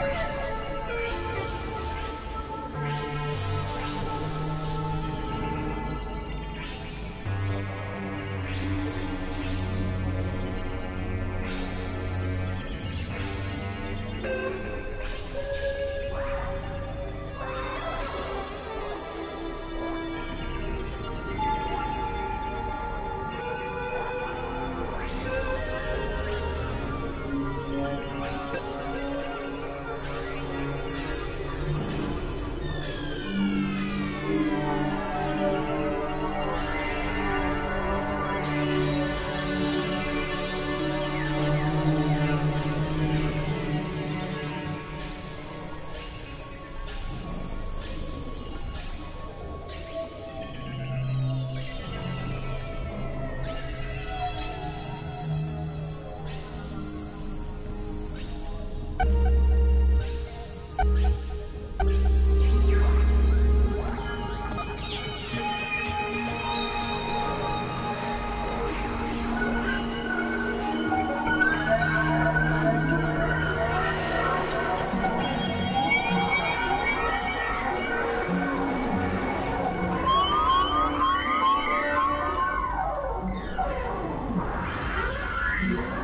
We're Yeah.